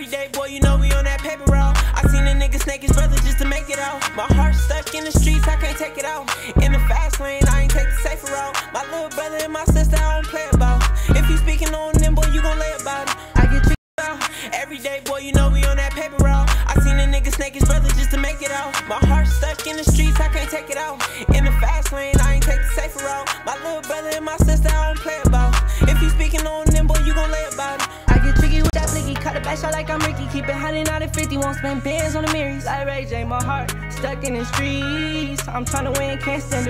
Every day, boy, you know we on that paper route. I seen a nigga snake his brother just to make it out. My heart stuck in the streets, I can't take it out. In the fast lane, I ain't take the safer route. My little brother and my sister, I don't play about. If you speaking on them, boy, you gon' lay about it. I get tricked out. Every day, boy, you know we on that paper route. I seen a nigga snake his brother just to make it out. My heart stuck in the streets, I can't take it out. In the fast lane, I ain't take the safer route. My little brother and my sister, I don't play about. If you speaking on back shot like I'm Ricky. Keep it hundred out of fifty, won't spend bands on the mirrors. Like Ray J, my heart stuck in the streets. I'm tryna win, can't stand it.